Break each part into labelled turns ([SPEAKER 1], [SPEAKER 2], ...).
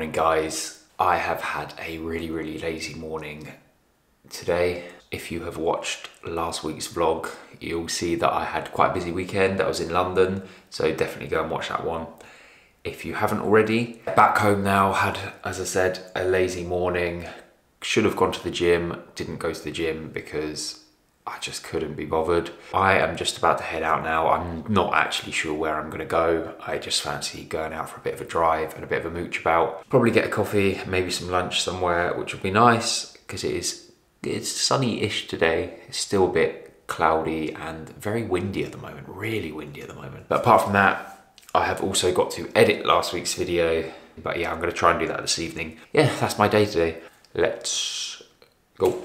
[SPEAKER 1] Morning guys. I have had a really, really lazy morning today. If you have watched last week's vlog, you'll see that I had quite a busy weekend. I was in London, so definitely go and watch that one. If you haven't already, back home now, had, as I said, a lazy morning. Should have gone to the gym, didn't go to the gym because I just couldn't be bothered. I am just about to head out now. I'm not actually sure where I'm gonna go. I just fancy going out for a bit of a drive and a bit of a mooch about. Probably get a coffee, maybe some lunch somewhere, which would be nice because it is it's sunny-ish today. It's still a bit cloudy and very windy at the moment, really windy at the moment. But apart from that, I have also got to edit last week's video. But yeah, I'm gonna try and do that this evening. Yeah, that's my day today. Let's go.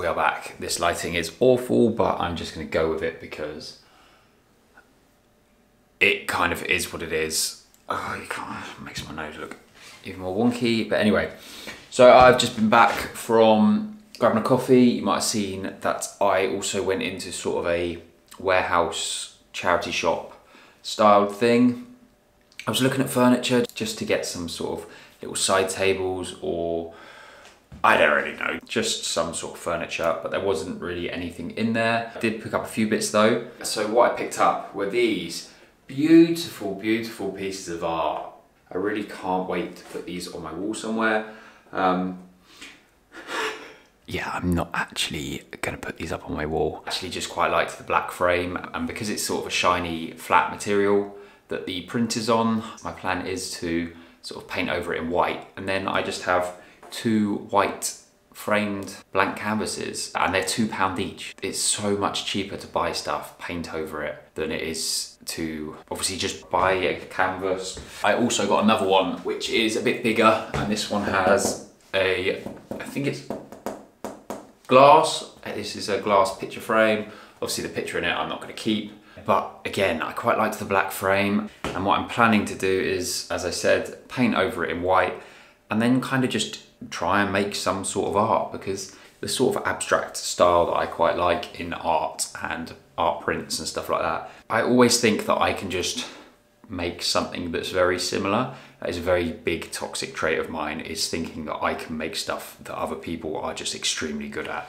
[SPEAKER 1] We are back. This lighting is awful, but I'm just to go with it because it kind of is what it is. Oh, it makes my nose look even more wonky. But anyway, so I've just been back from grabbing a coffee. You might have seen that I also went into sort of a warehouse charity shop styled thing. I was looking at furniture just to get some sort of little side tables or I don't really know, just some sort of furniture, but there wasn't really anything in there. I did pick up a few bits though. So what I picked up were these beautiful, beautiful pieces of art. I really can't wait to put these on my wall somewhere. Um, yeah, I'm not actually gonna put these up on my wall. Actually just quite liked the black frame and because it's sort of a shiny flat material that the print is on, my plan is to sort of paint over it in white and then I just have two white framed blank canvases and they're two pound each. It's so much cheaper to buy stuff, paint over it than it is to obviously just buy a canvas. I also got another one which is a bit bigger and this one has a, I think it's glass. This is a glass picture frame. Obviously the picture in it I'm not gonna keep. But again, I quite liked the black frame. And what I'm planning to do is, as I said, paint over it in white and then kind of just try and make some sort of art because the sort of abstract style that I quite like in art and art prints and stuff like that, I always think that I can just make something that's very similar. That is a very big toxic trait of mine is thinking that I can make stuff that other people are just extremely good at.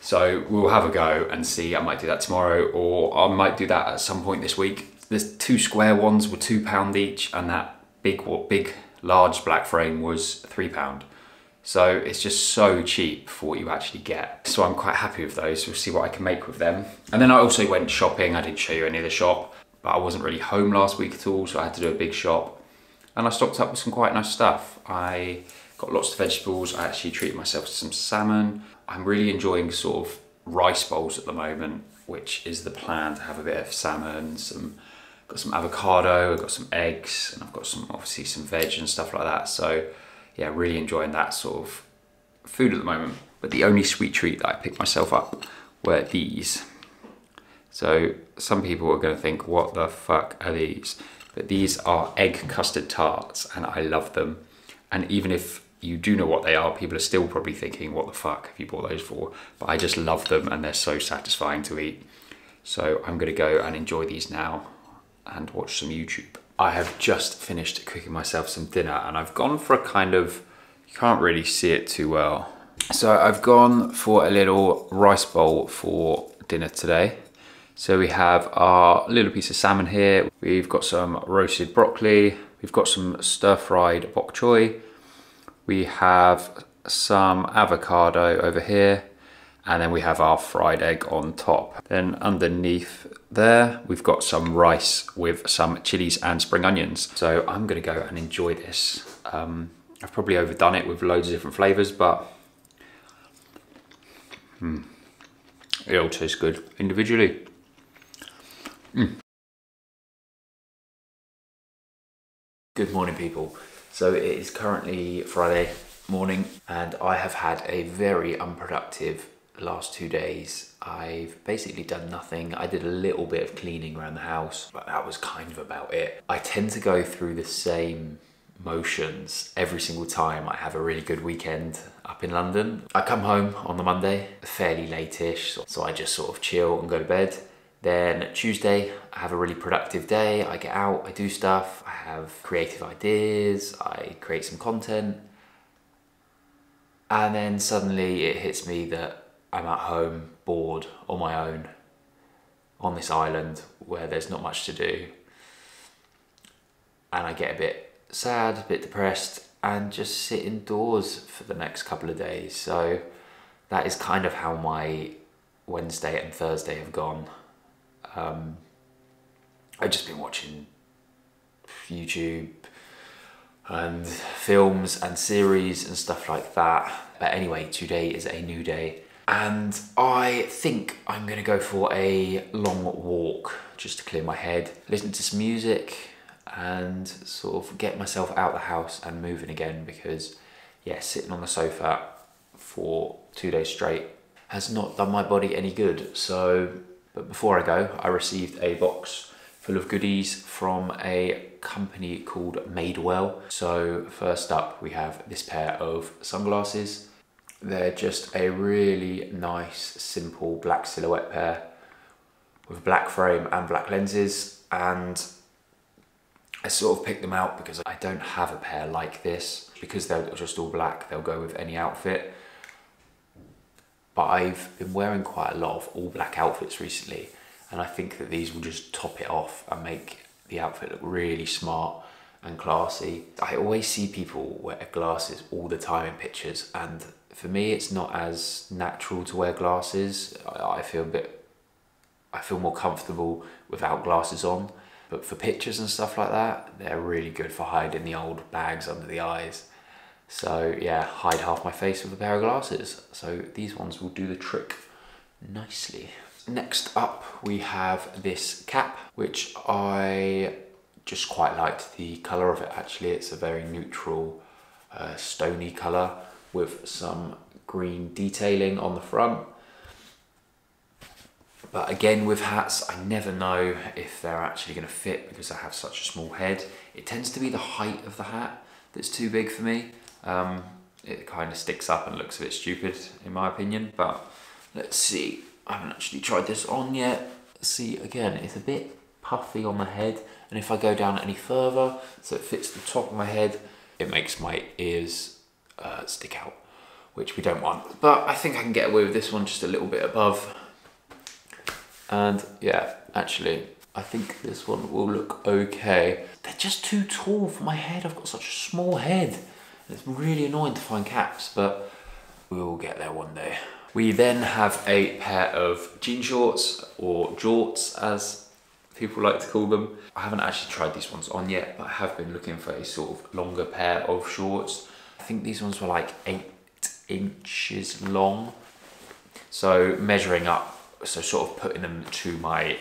[SPEAKER 1] So we'll have a go and see, I might do that tomorrow or I might do that at some point this week. There's two square ones were two pound each and that big, big, large black frame was three pound. So it's just so cheap for what you actually get. So I'm quite happy with those. We'll see what I can make with them. And then I also went shopping. I didn't show you any of the shop, but I wasn't really home last week at all. So I had to do a big shop and I stocked up with some quite nice stuff. I got lots of vegetables. I actually treated myself to some salmon. I'm really enjoying sort of rice bowls at the moment, which is the plan to have a bit of salmon, some got some avocado, I've got some eggs, and I've got some obviously some veg and stuff like that. So yeah, really enjoying that sort of food at the moment. But the only sweet treat that I picked myself up were these. So some people are going to think, what the fuck are these? But these are egg custard tarts and I love them. And even if you do know what they are, people are still probably thinking, what the fuck have you bought those for? But I just love them and they're so satisfying to eat. So I'm gonna go and enjoy these now and watch some YouTube. I have just finished cooking myself some dinner and I've gone for a kind of, you can't really see it too well. So I've gone for a little rice bowl for dinner today. So we have our little piece of salmon here. We've got some roasted broccoli. We've got some stir-fried bok choy. We have some avocado over here. And then we have our fried egg on top. Then underneath there, we've got some rice with some chilies and spring onions. So I'm gonna go and enjoy this. Um, I've probably overdone it with loads of different flavors, but hmm, it all tastes good individually. Mm. Good morning people. So it is currently Friday morning and I have had a very unproductive last two days. I've basically done nothing. I did a little bit of cleaning around the house, but that was kind of about it. I tend to go through the same motions every single time I have a really good weekend up in London. I come home on the Monday, fairly late-ish, so I just sort of chill and go to bed. Then Tuesday, I have a really productive day. I get out, I do stuff, I have creative ideas, I create some content. And then suddenly it hits me that I'm at home, bored, on my own, on this island where there's not much to do. And I get a bit sad, a bit depressed, and just sit indoors for the next couple of days. So that is kind of how my Wednesday and Thursday have gone. Um, I've just been watching YouTube and films and series and stuff like that. But anyway, today is a new day. And I think I'm gonna go for a long walk just to clear my head, listen to some music and sort of get myself out the house and moving again because yeah, sitting on the sofa for two days straight has not done my body any good. So but before I go, I received a box full of goodies from a company called Madewell. So first up, we have this pair of sunglasses. They're just a really nice, simple black silhouette pair with black frame and black lenses. And I sort of picked them out because I don't have a pair like this. Because they're just all black, they'll go with any outfit but I've been wearing quite a lot of all black outfits recently and I think that these will just top it off and make the outfit look really smart and classy. I always see people wear glasses all the time in pictures and for me it's not as natural to wear glasses. I feel a bit, I feel more comfortable without glasses on but for pictures and stuff like that they're really good for hiding the old bags under the eyes. So yeah, hide half my face with a pair of glasses. So these ones will do the trick nicely. Next up, we have this cap, which I just quite liked the colour of it actually. It's a very neutral, uh, stony colour with some green detailing on the front. But again, with hats, I never know if they're actually going to fit because I have such a small head. It tends to be the height of the hat that's too big for me. Um, it kind of sticks up and looks a bit stupid in my opinion, but let's see. I haven't actually tried this on yet. See, again, it's a bit puffy on the head, and if I go down any further, so it fits the top of my head, it makes my ears uh, stick out, which we don't want. But I think I can get away with this one just a little bit above. And yeah, actually, I think this one will look okay. They're just too tall for my head. I've got such a small head. It's really annoying to find caps, but we will get there one day. We then have a pair of jean shorts, or jorts as people like to call them. I haven't actually tried these ones on yet, but I have been looking for a sort of longer pair of shorts. I think these ones were like eight inches long. So measuring up, so sort of putting them to my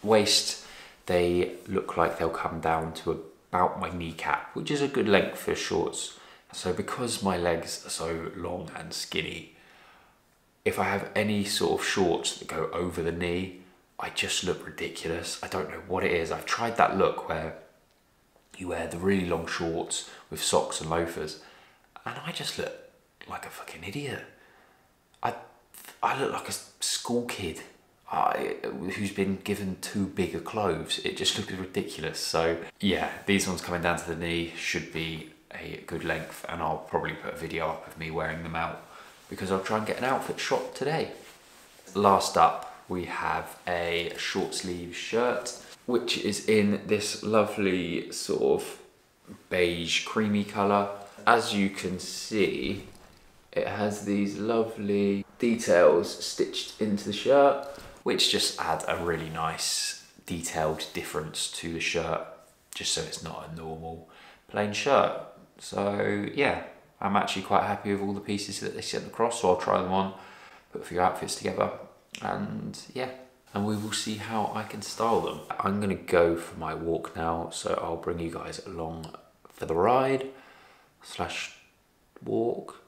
[SPEAKER 1] waist, they look like they'll come down to about my kneecap, which is a good length for shorts. So because my legs are so long and skinny, if I have any sort of shorts that go over the knee, I just look ridiculous. I don't know what it is. I've tried that look where you wear the really long shorts with socks and loafers, and I just look like a fucking idiot. I, I look like a school kid I, who's been given too big a clothes. It just looks ridiculous. So yeah, these ones coming down to the knee should be a good length and I'll probably put a video up of me wearing them out because I'll try and get an outfit shot today. Last up, we have a short sleeve shirt, which is in this lovely sort of beige creamy color. As you can see, it has these lovely details stitched into the shirt, which just add a really nice detailed difference to the shirt, just so it's not a normal plain shirt. So yeah, I'm actually quite happy with all the pieces that they sent across, so I'll try them on, put a few outfits together, and yeah, and we will see how I can style them. I'm gonna go for my walk now, so I'll bring you guys along for the ride slash walk.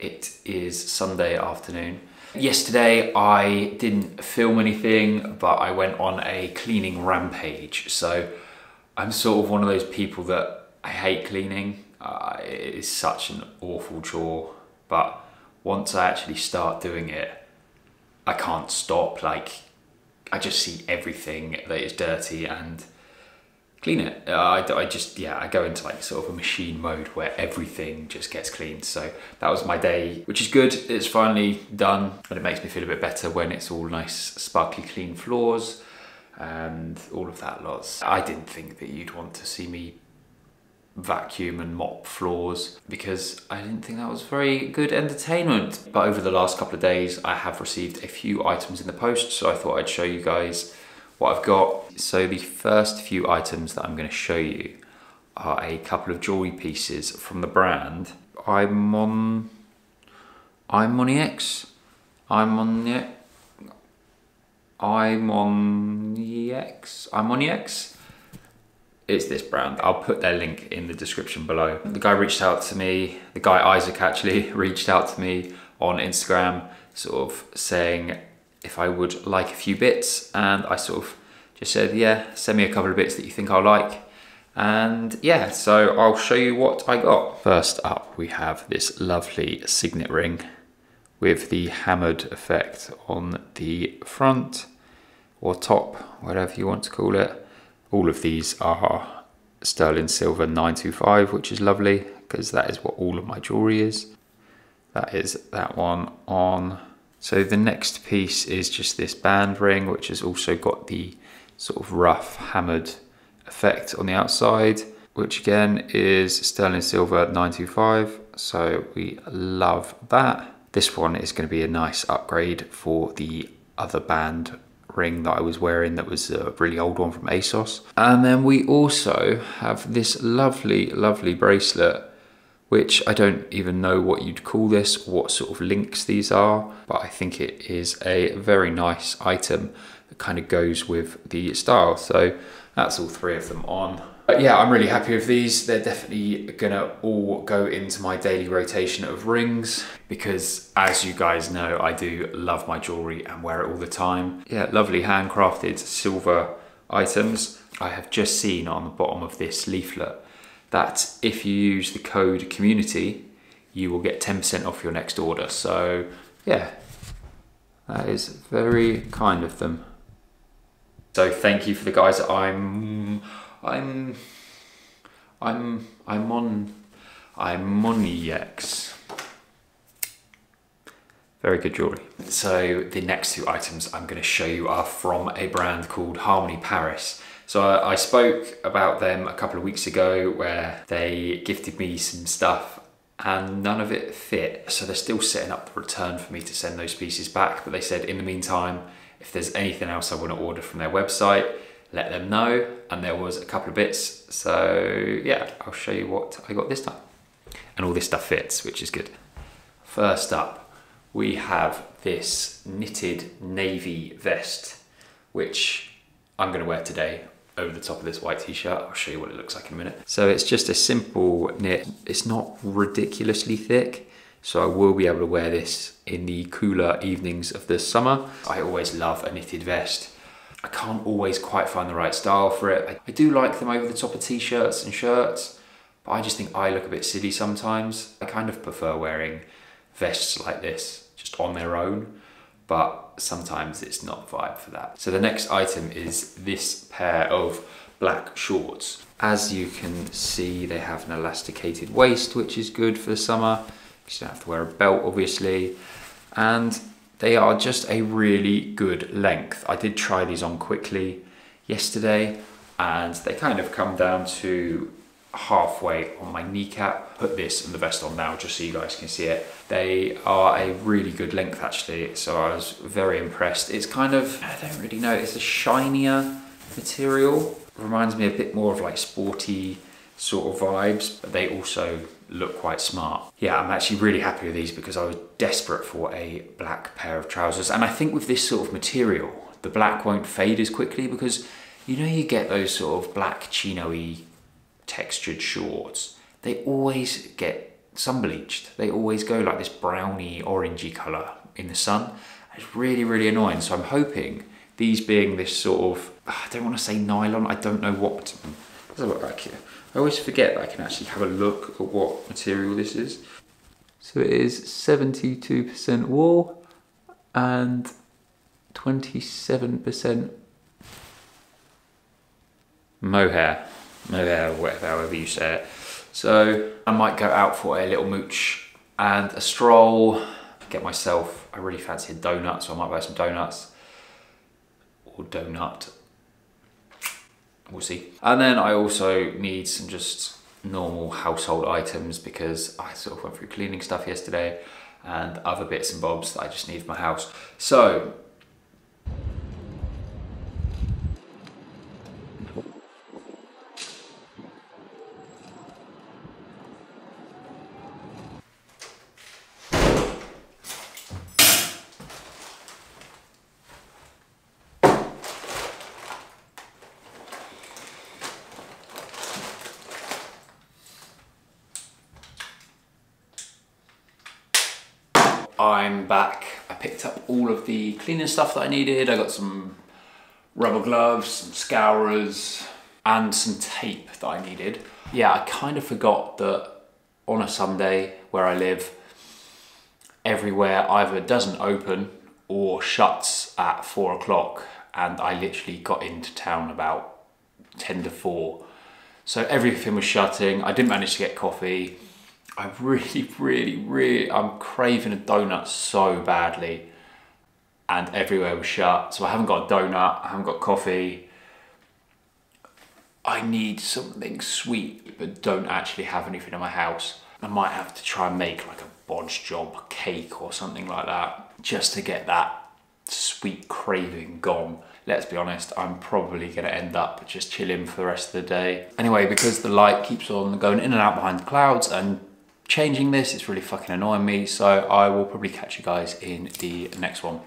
[SPEAKER 1] It is Sunday afternoon. Yesterday I didn't film anything, but I went on a cleaning rampage. So I'm sort of one of those people that I hate cleaning. Uh, it is such an awful chore, but once I actually start doing it, I can't stop. Like, I just see everything that is dirty and clean it. Uh, I, I just, yeah, I go into like sort of a machine mode where everything just gets cleaned. So that was my day, which is good. It's finally done, and it makes me feel a bit better when it's all nice, sparkly clean floors and all of that lots. I didn't think that you'd want to see me vacuum and mop floors because I didn't think that was very good entertainment. But over the last couple of days, I have received a few items in the post, so I thought I'd show you guys what I've got. So the first few items that I'm going to show you are a couple of jewelry pieces from the brand I'm on I'm on X I'm on the I'm on I'm it's this brand. I'll put their link in the description below. The guy reached out to me, the guy Isaac actually reached out to me on Instagram, sort of saying if I would like a few bits, and I sort of just said, yeah, send me a couple of bits that you think I'll like. And yeah, so I'll show you what I got. First up, we have this lovely signet ring with the hammered effect on the front or top, whatever you want to call it. All of these are sterling silver 925, which is lovely because that is what all of my jewelry is. That is that one on. So the next piece is just this band ring, which has also got the sort of rough hammered effect on the outside, which again is sterling silver 925. So we love that. This one is going to be a nice upgrade for the other band ring that I was wearing that was a really old one from ASOS. And then we also have this lovely, lovely bracelet which I don't even know what you'd call this, what sort of links these are, but I think it is a very nice item kind of goes with the style. So that's all three of them on. But yeah, I'm really happy with these. They're definitely gonna all go into my daily rotation of rings because as you guys know, I do love my jewelry and wear it all the time. Yeah, lovely handcrafted silver items. I have just seen on the bottom of this leaflet that if you use the code community, you will get 10% off your next order. So yeah, that is very kind of them. So thank you for the guys. I'm I'm I'm I'm on I'm on EX. Very good jewelry. So the next two items I'm going to show you are from a brand called Harmony Paris. So I, I spoke about them a couple of weeks ago where they gifted me some stuff and none of it fit. So they're still setting up the return for me to send those pieces back. But they said in the meantime, if there's anything else I want to order from their website, let them know. And there was a couple of bits. So yeah, I'll show you what I got this time. And all this stuff fits, which is good. First up, we have this knitted navy vest, which I'm gonna wear today over the top of this white t-shirt. I'll show you what it looks like in a minute. So it's just a simple knit. It's not ridiculously thick. So I will be able to wear this in the cooler evenings of the summer. I always love a knitted vest. I can't always quite find the right style for it. I do like them over the top of t-shirts and shirts, but I just think I look a bit silly sometimes. I kind of prefer wearing vests like this just on their own, but sometimes it's not vibe for that. So the next item is this pair of black shorts. As you can see, they have an elasticated waist, which is good for the summer. You don't have to wear a belt, obviously. And they are just a really good length. I did try these on quickly yesterday and they kind of come down to halfway on my kneecap. Put this and the vest on now just so you guys can see it. They are a really good length actually, so I was very impressed. It's kind of, I don't really know, it's a shinier material. Reminds me a bit more of like sporty sort of vibes, but they also look quite smart. Yeah, I'm actually really happy with these because I was desperate for a black pair of trousers. And I think with this sort of material, the black won't fade as quickly because you know you get those sort of black chino-y textured shorts. They always get sun bleached. They always go like this browny, orangey colour in the sun. It's really, really annoying. So I'm hoping these being this sort of, ah, I don't want to say nylon, I don't know what, does it look like here? I always forget that I can actually have a look at what material this is. So it is 72% wool and 27% mohair, mohair, whatever, however you say it. So I might go out for a little mooch and a stroll, get myself, I really fancy a donut, so I might buy some donuts or donut. We'll see. And then I also need some just normal household items because I sort of went through cleaning stuff yesterday and other bits and bobs that I just need for my house. So I'm back. I picked up all of the cleaning stuff that I needed. I got some rubber gloves, some scourers, and some tape that I needed. Yeah, I kind of forgot that on a Sunday where I live, everywhere either doesn't open or shuts at four o'clock. And I literally got into town about 10 to four. So everything was shutting. I didn't manage to get coffee. I really, really, really, I'm craving a donut so badly and everywhere was shut. So I haven't got a donut, I haven't got coffee. I need something sweet, but don't actually have anything in my house. I might have to try and make like a bodge job cake or something like that, just to get that sweet craving gone. Let's be honest, I'm probably gonna end up just chilling for the rest of the day. Anyway, because the light keeps on going in and out behind the clouds and changing this. It's really fucking annoying me. So I will probably catch you guys in the next one.